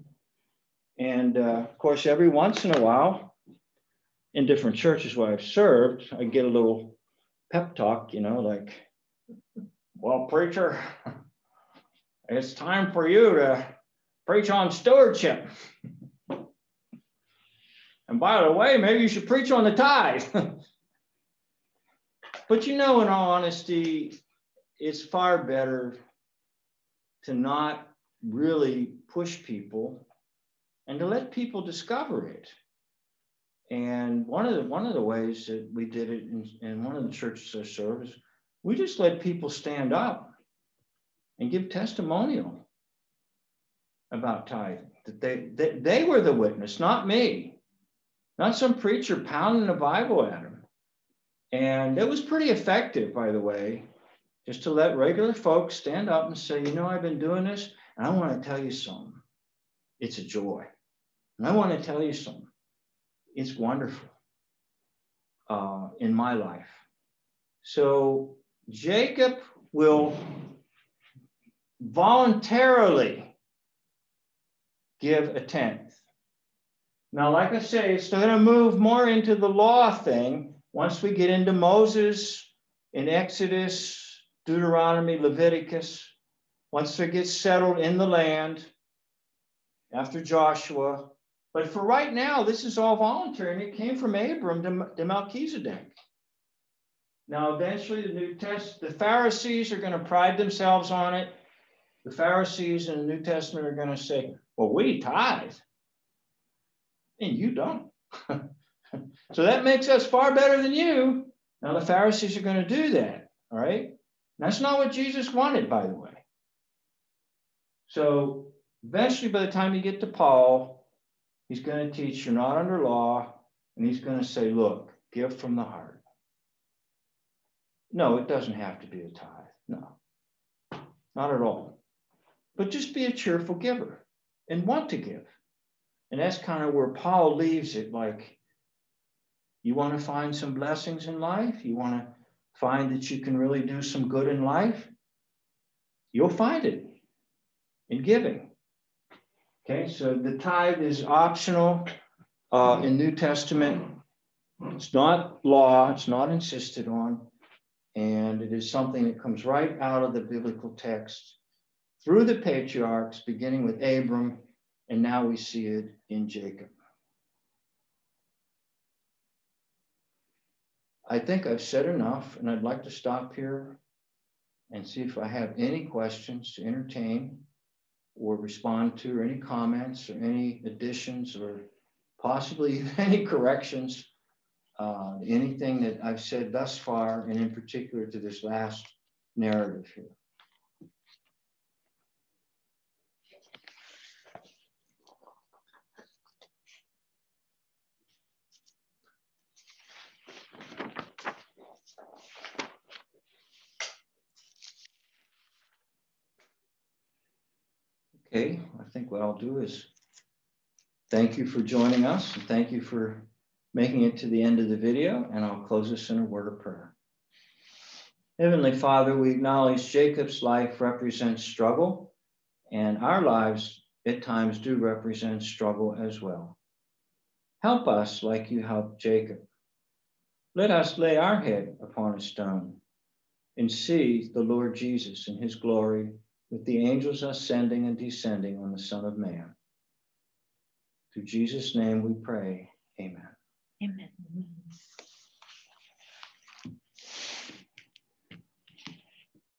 And uh, of course, every once in a while, in different churches where I've served, I get a little pep talk, you know, like, well, preacher, it's time for you to preach on stewardship. And by the way, maybe you should preach on the tithe. but you know, in all honesty, it's far better to not really push people and to let people discover it. And one of the one of the ways that we did it in, in one of the churches I serve is we just let people stand up and give testimonial about tithing. That they, they they were the witness, not me, not some preacher pounding the Bible at them. And it was pretty effective, by the way, just to let regular folks stand up and say, you know, I've been doing this, and I want to tell you something. It's a joy. And I want to tell you something. It's wonderful uh, in my life. So Jacob will voluntarily give a tenth. Now, like I say, it's going to move more into the law thing once we get into Moses in Exodus, Deuteronomy, Leviticus, once they get settled in the land after Joshua. But for right now, this is all voluntary, and it came from Abram to, to Melchizedek. Now, eventually, the New Test, the Pharisees are going to pride themselves on it. The Pharisees in the New Testament are going to say, "Well, we tithe, and you don't." so that makes us far better than you. Now, the Pharisees are going to do that. All right. That's not what Jesus wanted, by the way. So eventually, by the time you get to Paul, he's going to teach you're not under law, and he's going to say, look, give from the heart. No, it doesn't have to be a tithe. No, not at all. But just be a cheerful giver and want to give. And that's kind of where Paul leaves it like, you want to find some blessings in life? You want to find that you can really do some good in life, you'll find it in giving. Okay, so the tithe is optional uh, in New Testament. It's not law, it's not insisted on, and it is something that comes right out of the biblical text through the patriarchs, beginning with Abram, and now we see it in Jacob. I think I've said enough, and I'd like to stop here and see if I have any questions to entertain or respond to, or any comments, or any additions, or possibly any corrections. Uh, anything that I've said thus far, and in particular to this last narrative here. Okay, I think what I'll do is thank you for joining us and thank you for making it to the end of the video and I'll close this in a word of prayer. Heavenly Father, we acknowledge Jacob's life represents struggle and our lives at times do represent struggle as well. Help us like you helped Jacob. Let us lay our head upon a stone and see the Lord Jesus in his glory with the angels ascending and descending on the Son of Man. Through Jesus' name we pray. Amen. Amen.